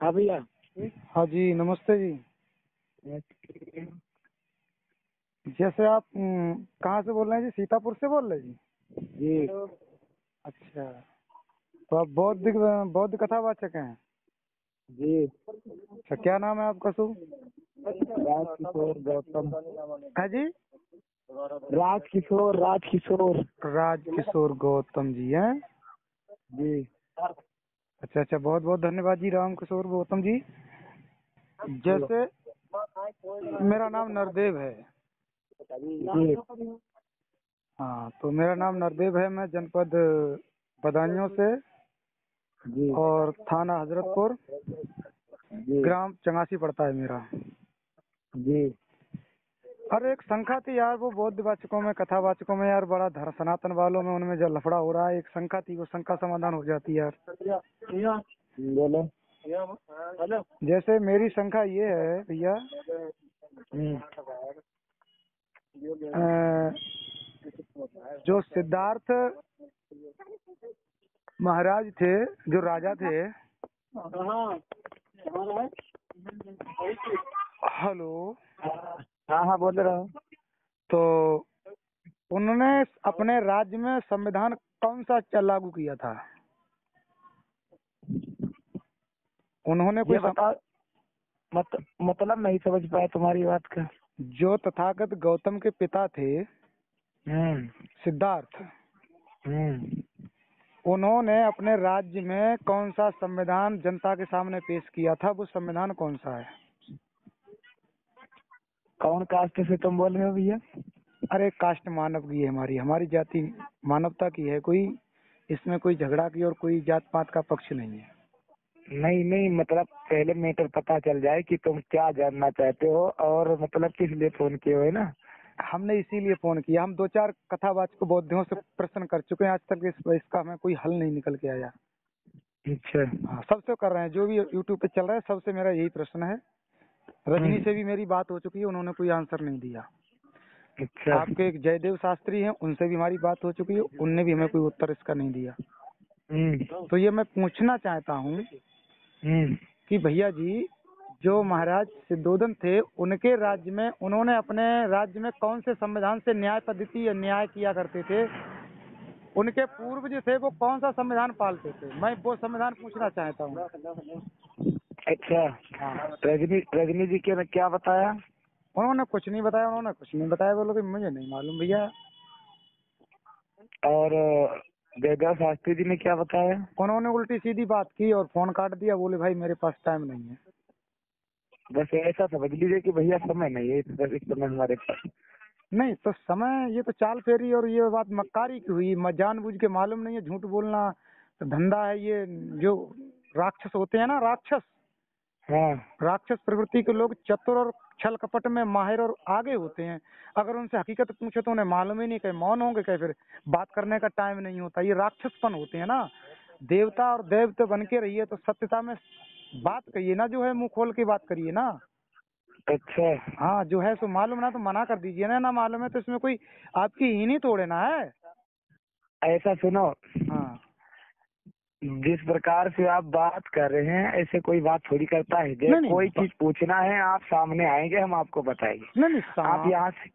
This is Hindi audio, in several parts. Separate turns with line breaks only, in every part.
हाँ भैया।
हाँ जी नमस्ते जी। जैसे आप कहाँ से बोल रहे हैं जी? सीतापुर से बोल रहे हैं जी?
जी।
अच्छा तो आप बौद्ध बौद्ध कथावाचक हैं?
जी।
अच्छा क्या नाम है आपका शुभ
राजकिशोर गौतम।
है जी?
राजकिशोर राजकिशोर।
राजकिशोर गौतम जी हैं।
जी।
अच्छा अच्छा बहुत बहुत धन्यवाद जी राम किशोर गौतम जी। जैसे मेरा नाम नरदेव है। हाँ तो मेरा नाम नरदेव है मैं जनपद बदायूं से और थाना हजरतपुर ग्राम चंगासी पड़ता है मेरा।
जी।
अरे एक शंका थी यार वो बौद्ध वाचकों में कथावाचकों में यार बड़ा धर सनातन वालों में उनमें जो लफड़ा हो रहा है एक शंका थी वो शंका समाधान हो जाती है यार।
बोलो।
जैसे मेरी शंका ये है भैया
हम्म,
जो सिद्धार्थ महाराज थे जो राजा थे। हेलो।
हाँ हाँ बोल रहा हूँ।
तो उन्होंने अपने राज्य में संविधान कौन सा लागू किया था? उन्होंने कोई
बता मत, मतलब नहीं समझ पाया तुम्हारी बात का।
जो तथागत गौतम के पिता थे
हम्म।
सिद्धार्थ
हम्म।
उन्होंने अपने राज्य में कौन सा संविधान जनता के सामने पेश किया था? वो संविधान कौन सा है?
कौन कास्ट से तुम बोल रहे हो भैया?
अरे कास्ट मानव की है हमारी। हमारी जाति मानवता की है। कोई इसमें कोई झगड़ा की और कोई जात पात का पक्ष नहीं है।
नहीं नहीं मतलब पहले मैटर पता चल जाए कि तुम क्या जानना चाहते हो और मतलब किस लिए फ़ोन किए हो है ना?
हमने इसीलिए फ़ोन किया। हम दो चार कथावाचक बौद्धों से प्रश्न कर चुके हैं। आज तक इस, इसका हमें कोई हल नहीं निकल के आया।
अच्छा।
हाँ सबसे कर रहे हैं। जो भी यूट्यूब पे चल रहा है सबसे मेरा यही प्रश्न है। रजनी
हम्म।
से भी मेरी बात हो चुकी है उन्होंने कोई आंसर नहीं दिया।
अच्छा।
आपके एक जयदेव शास्त्री हैं उनसे भी हमारी बात हो चुकी है उनने भी हमें कोई उत्तर इसका नहीं दिया।
हम्म।
तो ये मैं पूछना चाहता हूँ
हम्म।
कि भैया जी जो महाराज सिद्धोधन थे उनके राज्य में उन्होंने अपने राज्य में कौन से संविधान से न्याय पद्धति या न्याय किया करते थे? उनके पूर्व जो थे वो कौन सा संविधान पालते थे? मैं वो संविधान पूछना चाहता हूँ।
अच्छा। रजनी रजनी जी के ने क्या बताया?
उन्होंने कुछ नहीं बताया उन्होंने कुछ नहीं बताया बोलो कि मुझे नहीं मालूम भैया।
और जयदेव शास्त्री जी ने क्या बताया?
उन्होंने उल्टी सीधी बात की और फ़ोन काट दिया बोले भाई मेरे पास टाइम नहीं है।
बस ऐसा समझ लीजिए कि भैया समय नहीं है इस इस समय हमारे पास।
नहीं तो समय ये तो चाल फेरी और ये बात मक्कारी की हुई। म- जानबूझ के मालूम नहीं है झूठ बोलना तो धंधा है ये। जो राक्षस होते हैं ना राक्षस राक्षस प्रवृत्ति के लोग चतुर और छल कपट में माहिर और आगे होते हैं। अगर उनसे हकीकत पूछे तो उन्हें मालूम ही नहीं कहे मौन होंगे कहे फिर बात करने का टाइम नहीं होता। ये राक्षसपन होते हैं ना। देवता और देवता बन के रहिए तो सत्यता में बात करिए ना जो है मुँह खोल के बात करिए ना।
अच्छा।
हाँ जो है सो मालूम ना तो मना कर दीजिए ना ना मालूम है तो इसमें कोई आपकी ही नहीं तोड़े ना है।
ऐसा सुनो।
हाँ।
जिस प्रकार से आप बात कर रहे हैं ऐसे कोई बात थोड़ी करता है।
नहीं,
कोई चीज़ पूछना है आप सामने आएँगे हम आपको बताएँगे।
नहीं नहीं
आप यहाँ से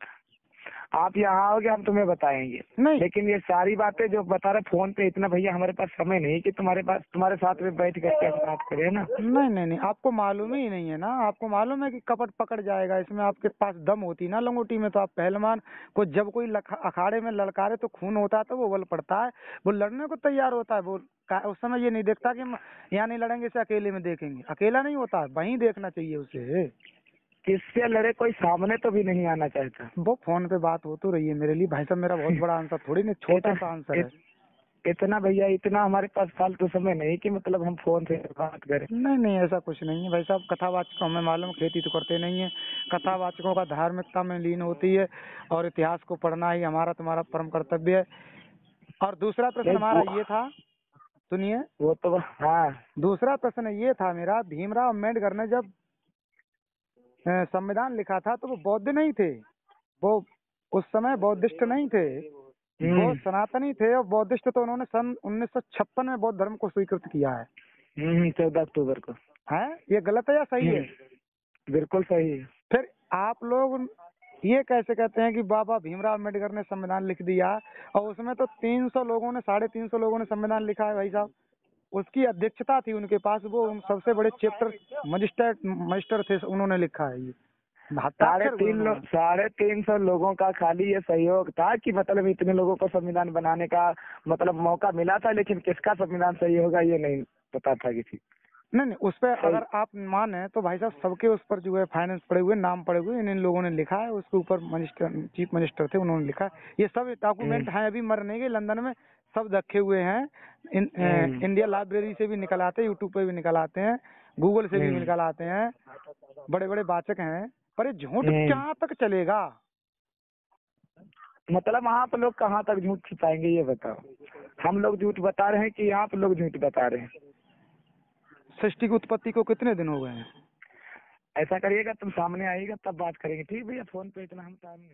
आप यहाँ आओगे हम तुम्हें बताएँगे।
नहीं।
लेकिन ये सारी बातें जो बता रहे फ़ोन पे इतना भैया हमारे पास समय नहीं कि तुम्हारे पास तुम्हारे साथ में बैठ करके हम बात करें ना?
नहीं नहीं नहीं आपको मालूम ही नहीं है ना। आपको मालूम है कि कपट पकड़ जाएगा इसमें आपके पास दम होती ना लंगोटी में तो आप पहलवान को जब कोई अखाड़े में ललकारे तो खून होता है तो वो बल पड़ता है। वो लड़ने को तैयार होता है वो उस समय ये नहीं देखता कि यहाँ नहीं लड़ेंगे इसे अकेले में देखेंगे। अकेला नहीं होता है वहीं देखना चाहिए उसे।
किससे लड़े कोई सामने तो भी नहीं आना चाहता।
वो फ़ोन पे बात हो तो रही है मेरे लिए। भाई साहब मेरा बहुत बड़ा आंसर थोड़ी नहीं छोटा सा आंसर है।
इतना भैया इतना हमारे पास फालतू समय नहीं कि मतलब हम फ़ोन से बात करें।
नहीं नहीं ऐसा कुछ नहीं है। भाई साहब कथावाचकों हमें मालूम खेती तो करते नहीं है। कथावाचकों का धार्मिकता में लीन होती है और इतिहास को पढ़ना ही हमारा तुम्हारा परम कर्तव्य है। और दूसरा प्रश्न हमारा ये था सुनिए।
वो तो हाँ।
दूसरा प्रश्न ये था मेरा भीमराव अंबेडकर ने जब संविधान लिखा था तो वो बौद्ध नहीं थे। वो उस समय बौद्धिस्ट नहीं थे। वो
हम्म,
सनातनी थे और बौद्धिस्ट तो उन्होंने सन 1956 में बौद्ध धर्म को स्वीकृत किया है।
हम्म चौदह अक्टूबर को।
है? ये गलत है या सही है?
हम्म, बिल्कुल सही है।
फिर आप लोग ये कैसे कहते हैं कि बाबा भीमराव अंबेडकर ने संविधान लिख दिया और उसमें तो तीन सौ लोगों ने साढ़े तीन सौ लोगों ने संविधान लिखा है भाई साहब। उसकी अध्यक्षता थी उनके पास वो सबसे बड़े चैप्टर मजिस्ट्रेट मजिस्टर थे उन्होंने लिखा है ये।
साढ़े तीन लोग साढ़े तीन सौ लोगों का खाली ये सहयोग था कि मतलब इतने लोगों को संविधान बनाने का मतलब मौका मिला था लेकिन किसका संविधान सही होगा ये नहीं पता था किसी
नहीं नहीं उस पर अगर आप माने तो भाई साहब सबके उस पर जो है फाइनेंस पड़े हुए नाम पड़े हुए इन इन लोगों ने लिखा है उसके ऊपर मजिस्टर चीफ मिनिस्टर थे उन्होंने लिखा है। ये सब डॉक्यूमेंट
हम्म।
हैं अभी मर नहीं गए लंदन में सब रखे हुए हैं। इन,
हम्म।
इंडिया लाइब्रेरी से भी निकल आते हैं यूट्यूब पे भी निकल आते हैं गूगल से भी
हम्म।
निकल आते हैं। बड़े बड़े वाचक हैं। पर ये झूठ
हम्म।
कहाँ तक चलेगा?
मतलब वहाँ पे लोग कहाँ तक झूठ छिपाएँगे ये बताओ। हम लोग झूठ बता रहे हैं कि यहाँ पे लोग झूठ बता रहे हैं।
सृष्टि की उत्पत्ति को कितने दिन हो गए हैं?
ऐसा करिएगा तुम सामने आइएगा तब बात करेंगे। ठीक भैया फ़ोन पे इतना हम टाइम नहीं